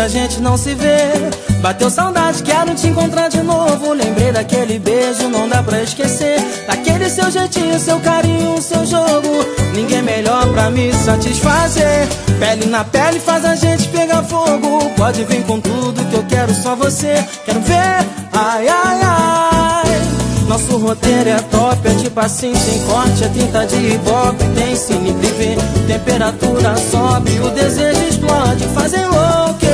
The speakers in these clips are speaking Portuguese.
a gente não se vê. Bateu saudade, quero te encontrar de novo. Lembrei daquele beijo, não dá pra esquecer. Daquele seu jeitinho, seu carinho, seu jogo. Ninguém melhor pra me satisfazer. Pele na pele faz a gente pegar fogo. Pode vir com tudo que eu quero só você. Quero ver, ai, ai, ai. Nosso roteiro é top, é tipo assim, sem corte É 30 de hop, tem cine privê Temperatura sobe, o desejo explode Faz enlouquecer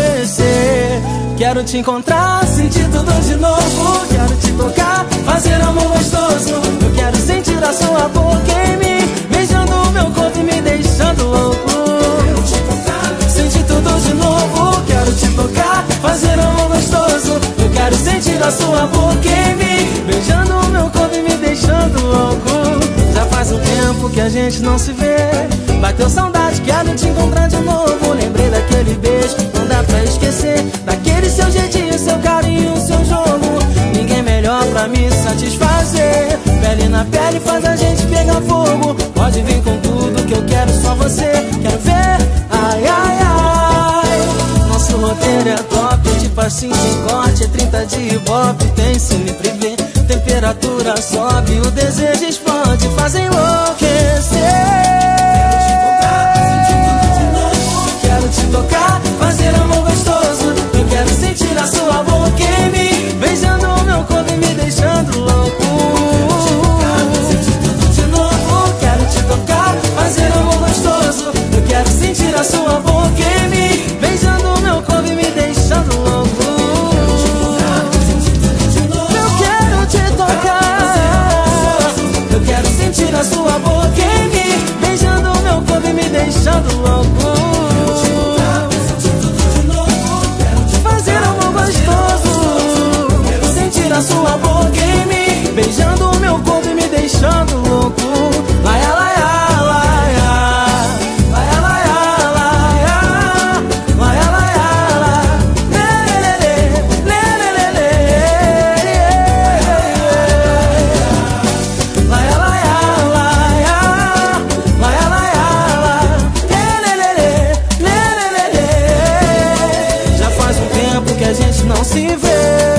Quero te encontrar, sentir tudo de novo. Quero te tocar, fazer amor gostoso. Eu quero sentir a sua boca em mim Beijando o meu corpo e me deixando louco. Quero te encontrar, sentir tudo de novo. Quero te tocar, fazer amor gostoso. Eu quero sentir a sua boca em mim Beijando o meu corpo e me deixando louco. Já faz um tempo que a gente não se vê. Bateu saudade, quero te encontrar de novo. Lembrei daquele beijo, satisfazer. Pele na pele faz a gente pegar fogo. Pode vir com tudo que eu quero, só você. Quero ver, ai, ai, ai. Nosso roteiro é top, tipo assim, sem corte É 30 de ibope, tem cine privê. Temperatura sobe, o desejo explode. Faz enlouquecer. Quero te tocar, fazer amor na sua boca e me beijando o meu corpo e me deixando louco. Fazer amor gostoso, sentir a sua boca. viver.